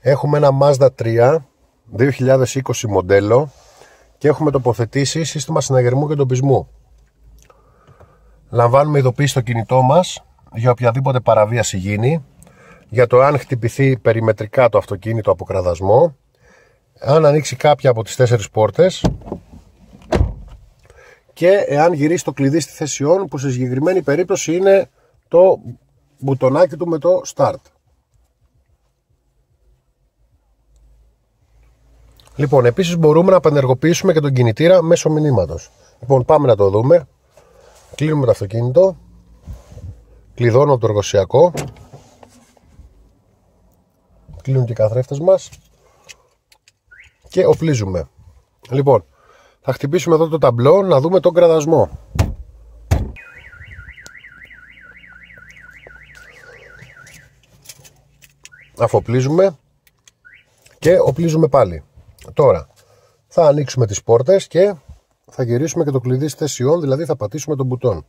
Έχουμε ένα Mazda 3 2020 μοντέλο και έχουμε τοποθετήσει σύστημα συναγερμού και εντοπισμού. Λαμβάνουμε ειδοποίηση στο κινητό μας για οποιαδήποτε παραβίαση γίνει, για το αν χτυπηθεί περιμετρικά το αυτοκίνητο από κραδασμό, αν ανοίξει κάποια από τις τέσσερις πόρτες και εάν γυρίσει το κλειδί στη θέση on που σε συγκεκριμένη περίπτωση είναι το μπουτονάκι του με το start. Λοιπόν, επίσης μπορούμε να απενεργοποιήσουμε και τον κινητήρα μέσω μηνύματος. Λοιπόν, πάμε να το δούμε. Κλείνουμε το αυτοκίνητο. Κλειδώνω το εργοσιακό. Κλείνουν και οι καθρέφτες μας. Και οπλίζουμε. Λοιπόν, θα χτυπήσουμε εδώ το ταμπλό να δούμε τον κραδασμό. Αφοπλίζουμε και οπλίζουμε πάλι. Τώρα θα ανοίξουμε τις πόρτες και θα γυρίσουμε και το κλειδί στη θέση on, δηλαδή θα πατήσουμε τον μπουτόν.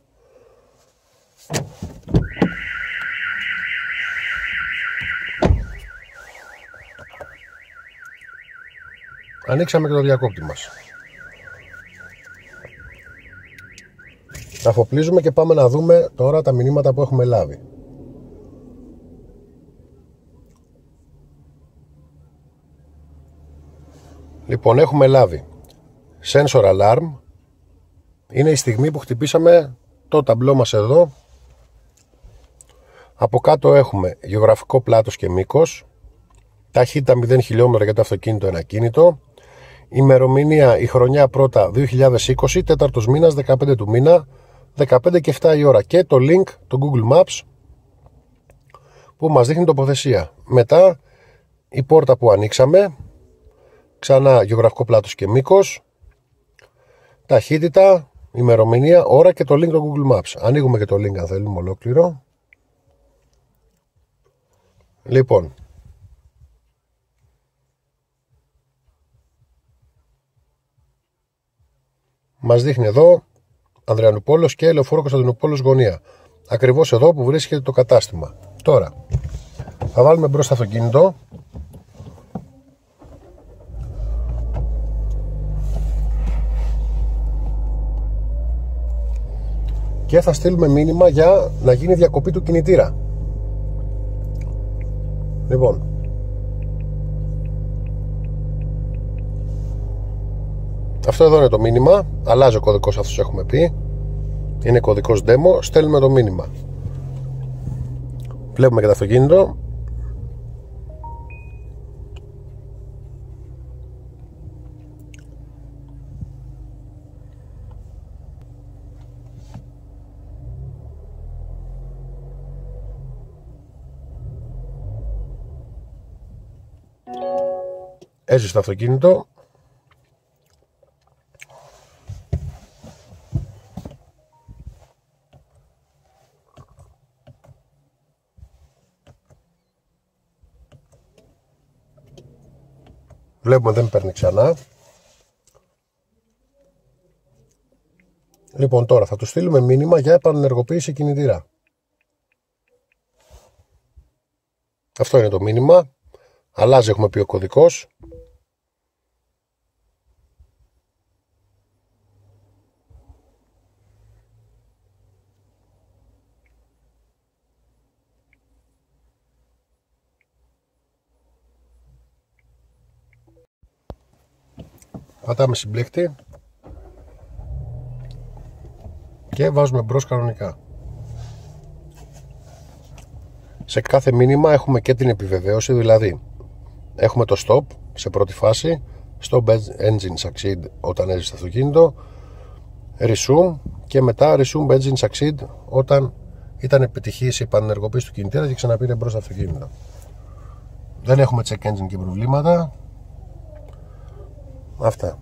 Ανοίξαμε και το διακόπτη μας. Αφοπλίζουμε και πάμε να δούμε τώρα τα μηνύματα που έχουμε λάβει. Λοιπόν, έχουμε λάβει sensor alarm. Είναι η στιγμή που χτυπήσαμε το ταμπλό μας εδώ. Από κάτω έχουμε γεωγραφικό πλάτος και μήκος. Ταχύτητα 0 χιλιόμετρα για το αυτοκίνητο ένα κίνητο. Ημερομηνία η χρονιά πρώτα 2020, τέταρτος μήνας, 15 του μήνα, 15 και 7 η ώρα. Και το link, το Google Maps, που μας δείχνει τοποθεσία. Μετά η πόρτα που ανοίξαμε, ξανά γεωγραφικό πλάτος και μήκος, ταχύτητα, ημερομηνία, ώρα και το link του Google Maps. Ανοίγουμε και το link αν θέλουμε ολόκληρο. Λοιπόν, μας δείχνει εδώ Ανδριανούπολος και Λεωφόρο Κωνσταντινούπολος γωνία. Ακριβώς εδώ που βρίσκεται το κατάστημα. Τώρα, θα βάλουμε μπροστά το αυτοκίνητο και θα στείλουμε μήνυμα για να γίνει διακοπή του κινητήρα. Λοιπόν, αυτό εδώ είναι το μήνυμα. Αλλάζει ο κωδικός αυτός έχουμε πει. Είναι κωδικός demo. Στέλνουμε το μήνυμα. Βλέπουμε και το αυτοκίνητο. Έζησε το αυτοκίνητο. Βλέπουμε δεν παίρνει ξανά. Λοιπόν τώρα θα του στείλουμε μήνυμα για επανενεργοποίηση κινητήρα. Αυτό είναι το μήνυμα. Αλλάζει έχουμε πει ο κωδικός. Πατάμε συμπλέκτη. Και βάζουμε μπρος κανονικά. Σε κάθε μήνυμα έχουμε και την επιβεβαίωση δηλαδή έχουμε το stop σε πρώτη φάση stop engine succeed όταν έζησε το αυτοκίνητο resume και μετά resume engine succeed όταν ήταν επιτυχής η επανενεργοποίηση του κινητήρα και ξαναπήρε μπρος το αυτοκίνητο. Δεν έχουμε check engine και προβλήματα after.